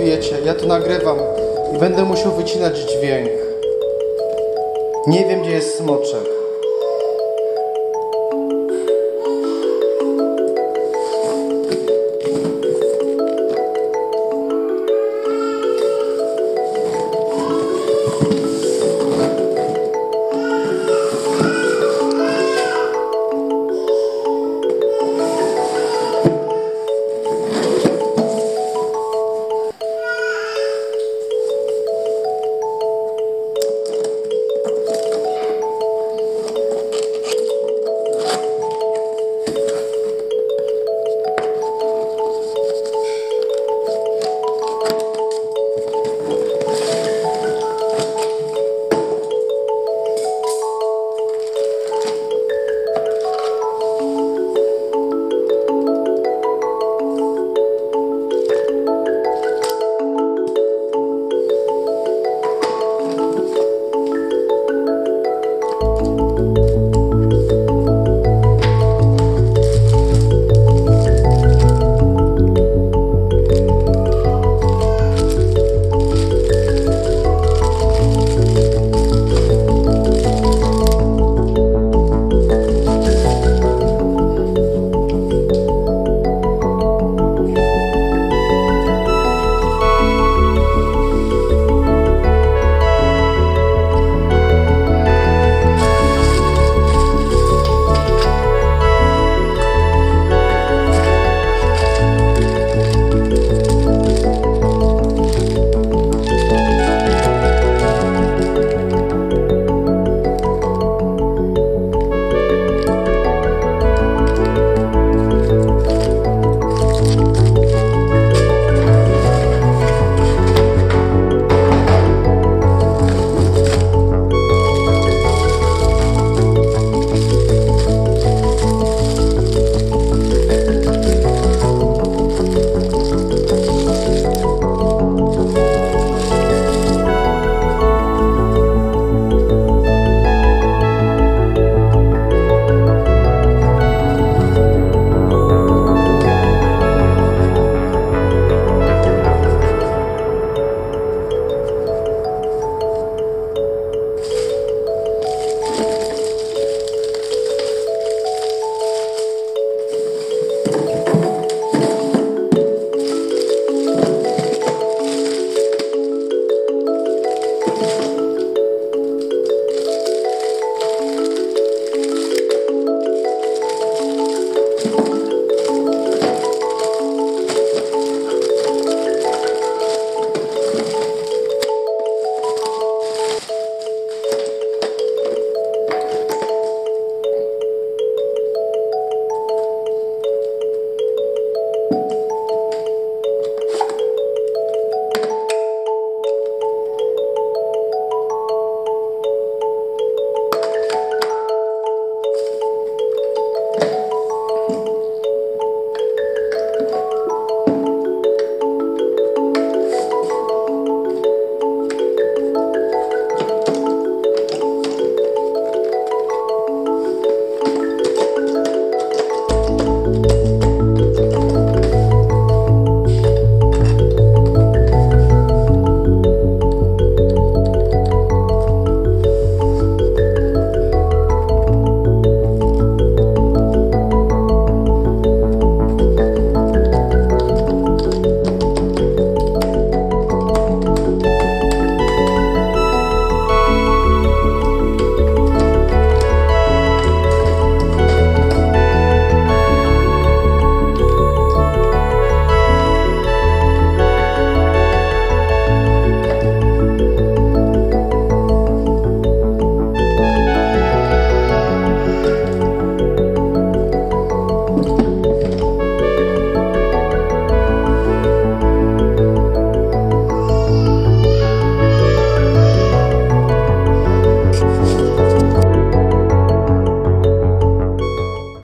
Strasznie. Ja to nagrywam i będę musiał wycinać dźwięk. Nie wiem, gdzie jest smoczek.